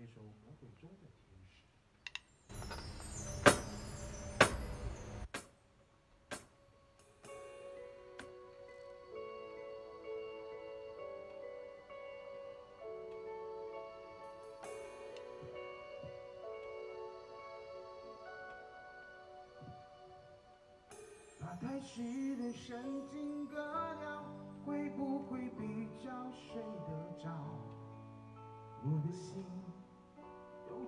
这首《魔鬼中的天使》。把太虚的神经割掉，会不会比较睡得着？我的心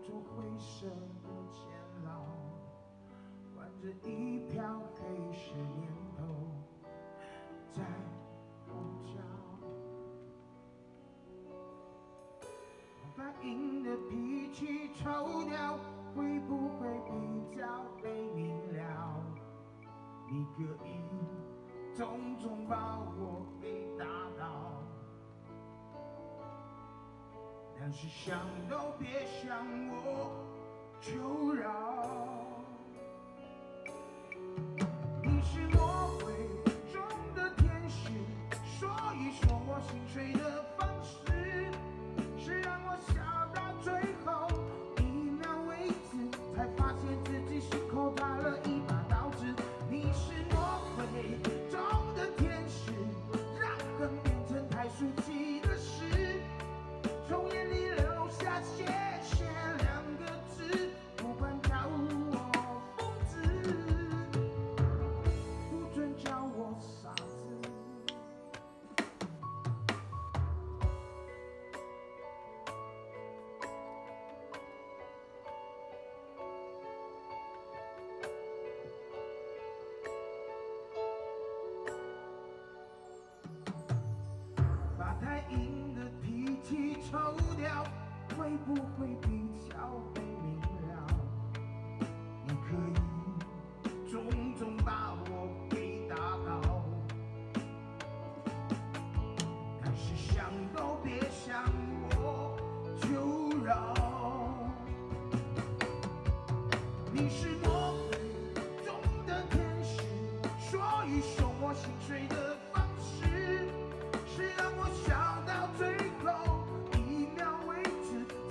有种灰色的监牢，关着一票黑市念头在呼叫。把硬的脾气抽掉，会不会比较被明了？你可以重重把我给打倒，是想都别想我求饶。会不会比较明了？你可以重重把我给打倒，但是想都别想我求饶。你是魔鬼中的天使，说一说我心碎的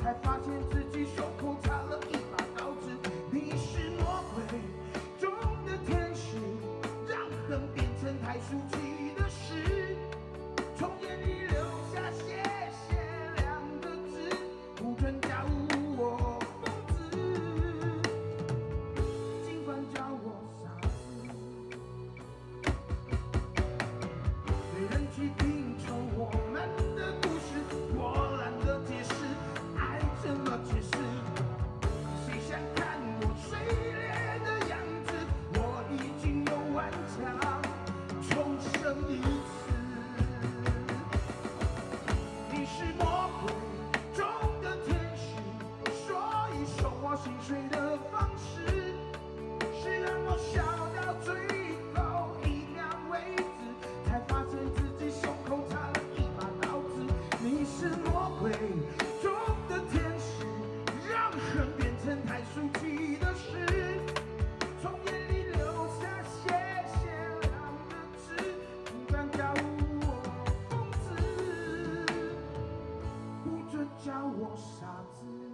才发现自己胸口插叫我傻子。